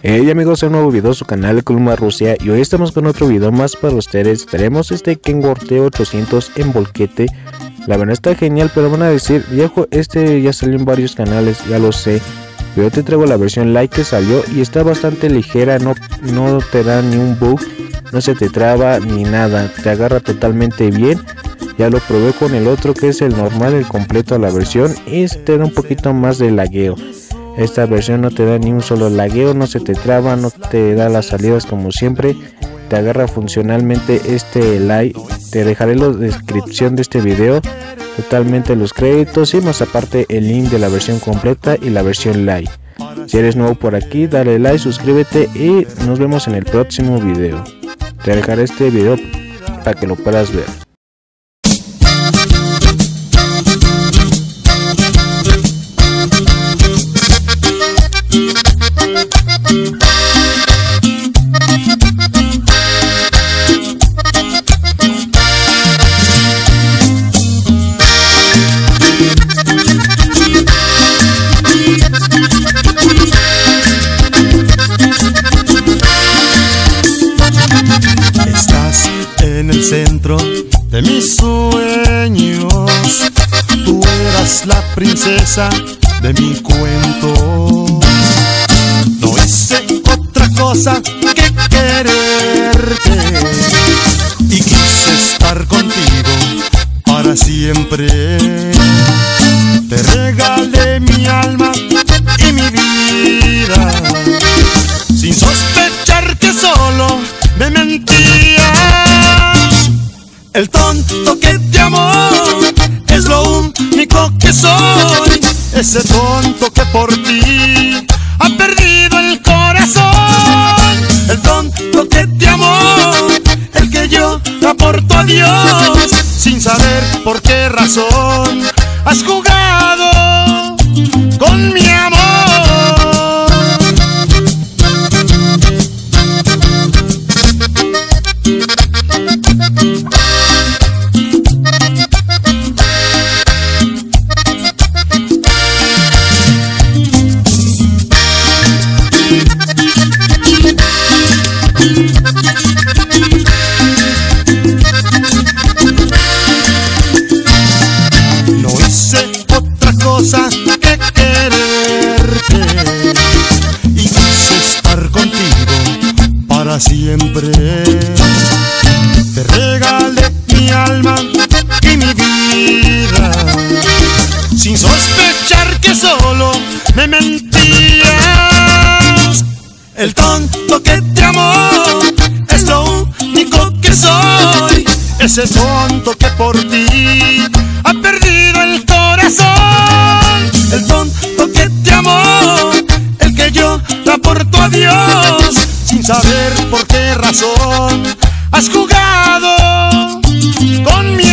Hey amigos, un nuevo video su canal Columna Rusia y hoy estamos con otro video más para ustedes. Tenemos este Kenworth T800 en volquete. La verdad está genial, pero van a decir, viejo, este ya salió en varios canales, ya lo sé. Pero te traigo la versión light que salió y está bastante ligera, no, no te da ni un bug, no se te traba ni nada, te agarra totalmente bien. Ya lo probé con el otro que es el normal, el completo a la versión y este da un poquito más de lagueo. Esta versión no te da ni un solo lagueo, no se te traba, no te da las salidas como siempre. Te agarra funcionalmente este like. Te dejaré la descripción de este video, totalmente los créditos y más aparte el link de la versión completa y la versión light. Si eres nuevo por aquí, dale like, suscríbete y nos vemos en el próximo video. Te dejaré este video para que lo puedas ver. De mis sueños. Tú eras la princesa de mi cuento. No hice otra cosa que quererte y quise estar contigo para siempre. Te regalé mi alma y mi vida Ese tonto que por ti ha perdido el corazón. El tonto que te amó, el que yo aporto a Dios. Sin saber por qué razón has jugado con mi amor. Siempre. Te regalé mi alma y mi vida sin sospechar que solo me mentías. El tonto que te amó es lo único que soy. Ese tonto que por ti ha perdido el corazón. El tonto que te amó, el que yo le aporto a Dios saber por qué razón has jugado con mi